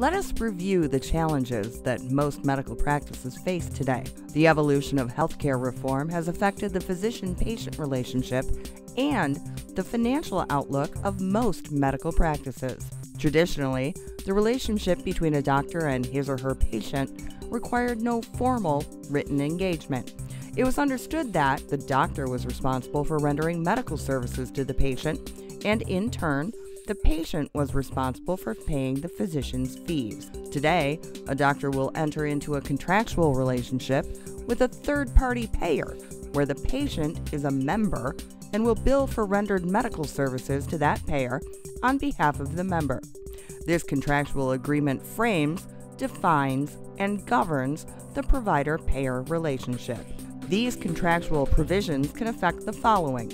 let us review the challenges that most medical practices face today. The evolution of healthcare reform has affected the physician patient relationship and the financial outlook of most medical practices. Traditionally, the relationship between a doctor and his or her patient required no formal written engagement. It was understood that the doctor was responsible for rendering medical services to the patient, and in turn, the patient was responsible for paying the physician's fees. Today, a doctor will enter into a contractual relationship with a third party payer where the patient is a member and will bill for rendered medical services to that payer on behalf of the member. This contractual agreement frames, defines, and governs the provider payer relationship. These contractual provisions can affect the following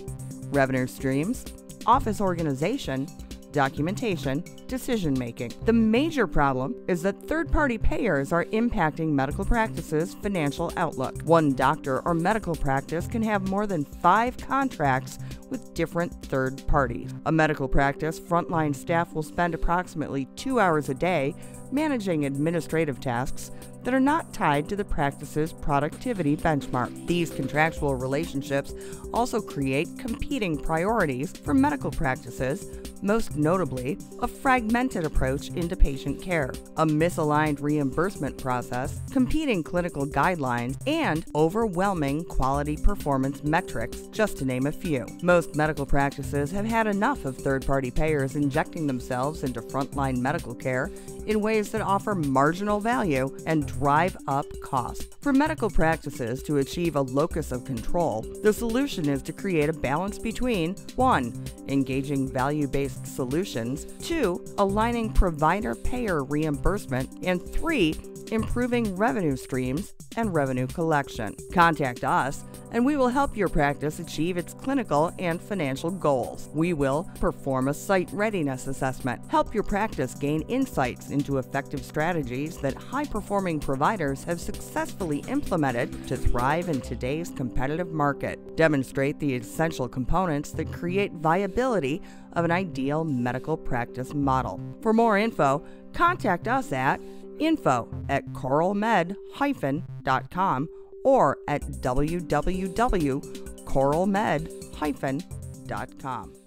revenue streams, office organization, documentation, decision making. The major problem is that third party payers are impacting medical practices' financial outlook. One doctor or medical practice can have more than five contracts with different third parties. A medical practice frontline staff will spend approximately two hours a day managing administrative tasks that are not tied to the practice's productivity benchmark. These contractual relationships also create competing priorities for medical practices, most notably a fragmented approach into patient care, a misaligned reimbursement process, competing clinical guidelines, and overwhelming quality performance metrics, just to name a few. Most medical practices have had enough of third party payers injecting themselves into frontline medical care in ways that offer marginal value and drive up costs. For medical practices to achieve a locus of control, the solution is to create a balance between 1. engaging value based solutions, 2. aligning provider payer reimbursement, and 3 improving revenue streams and revenue collection. Contact us and we will help your practice achieve its clinical and financial goals. We will perform a site readiness assessment, help your practice gain insights into effective strategies that high performing providers have successfully implemented to thrive in today's competitive market, demonstrate the essential components that create viability of an ideal medical practice model. For more info, contact us at info at coralmed-com or at www.coralmed-com.